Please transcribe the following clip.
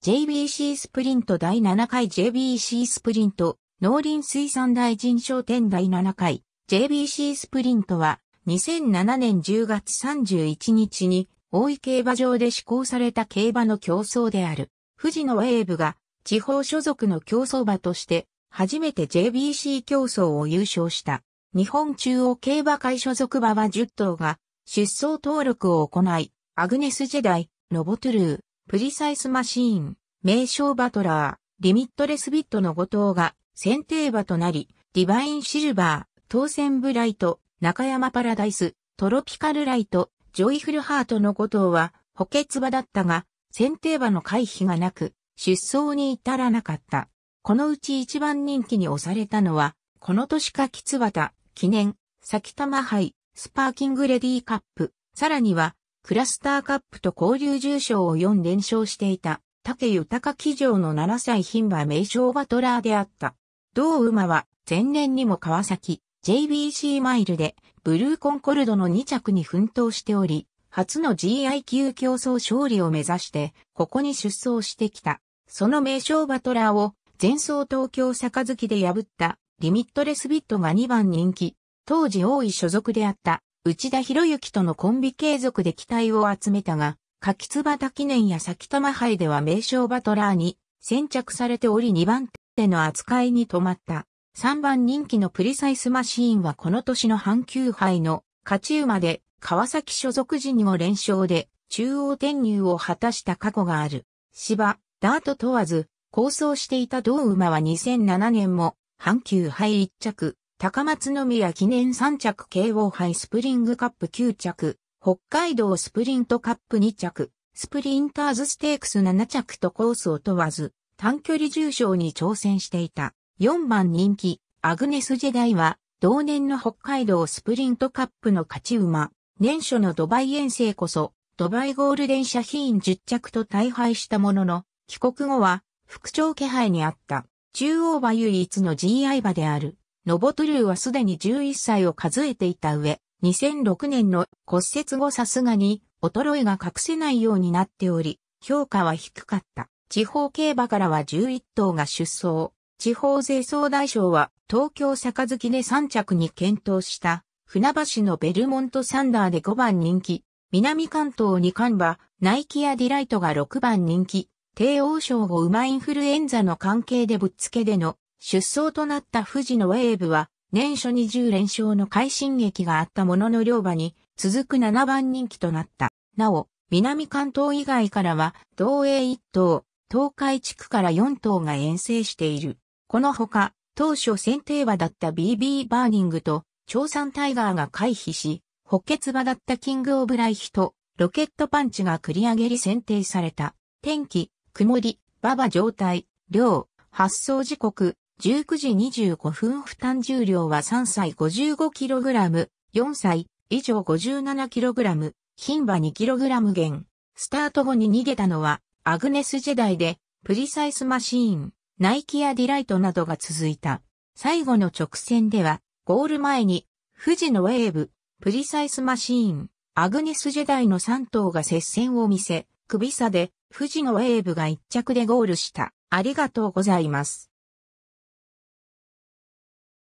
JBC スプリント第7回 JBC スプリント農林水産大臣商店第7回 JBC スプリントは2007年10月31日に大井競馬場で施行された競馬の競争である。富士のウェーブが地方所属の競走馬として初めて JBC 競争を優勝した。日本中央競馬会所属馬は10頭が出走登録を行い、アグネスジェダイ、ノボトゥルー、プリサイスマシーン、名称バトラー、リミットレスビットの5頭が選定馬となり、ディバインシルバー、トーセンブライト、ナカヤマパラダイス、トロピカルライト、ジョイフルハートの5頭は補欠馬だったが、選定馬の回避がなく、出走に至らなかった。このうち一番人気に推されたのは、この年かきつばた記念、さきたま杯、スパーキングレディーカップ、さらにはクラスターカップと交流重賞を4連勝していた、竹豊騎乗の7歳牝馬名称バトラーであった。同馬は前年にも川崎、JBC マイルでブルーコンコルドの2着に奮闘しており、初の GI 級競争勝利を目指して、ここに出走してきた。その名称バトラーを前走東京杯で破ったリミットレスビットが2番人気。当時大井所属であった内田博之とのコンビ継続で期待を集めたが、かきつばた記念やさきたま杯では名称バトラーに先着されており2番手の扱いに止まった。3番人気のプリサイスマシーンはこの年の阪急杯の勝ち馬で川崎所属時にも連勝で中央転入を果たした過去がある。芝、ダート問わず、好走していた同馬は2007年も阪急杯1着、高松宮記念3着京王杯スプリングカップ9着、北海道スプリントカップ2着、スプリンターズステークス7着とコースを問わず、短距離重賞に挑戦していた。4番人気、アグネスジェダイは、同年の北海道スプリントカップの勝ち馬、年初のドバイ遠征こそ、ドバイゴールデンシャヒーン10着と大敗したものの、帰国後は、副長気配にあった。中央馬唯一の GI 馬である。ノボトゥルーはすでに11歳を数えていた上、2006年の骨折後さすがに衰えが隠せないようになっており、評価は低かった。地方競馬からは11頭が出走。地方税総大賞は東京杯で3着に検討した船橋のベルモントサンダーで5番人気。南関東二冠馬、ナイキアディライトが6番人気。帝王賞後馬インフルエンザの関係でぶっつけでの出走となったフジノウェーブは、年初20連勝の快進撃があったものの両馬に続く7番人気となった。なお、南関東以外からは、道営1頭、東海地区から4頭が遠征している。このほか、当初選定馬だった BB バーニングと、ナガヤマタイガーが回避し、補欠馬だったキングオブライヒと、ロケットパンチが繰り上がり選定された。天気、曇り、馬場状態、良、発送時刻、19時25分負担重量は3歳 55kg、4歳以上 57kg、牝馬 2kg 減。スタート後に逃げたのはアグネスジェダイでプリサイスマシーン、ナイキアディライトなどが続いた。最後の直線ではゴール前にフジノウェーブ、プリサイスマシーン、アグネスジェダイの3頭が接戦を見せ、首差で富士のウェーブが1着でゴールした。ありがとうございます。